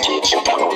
Teach your power.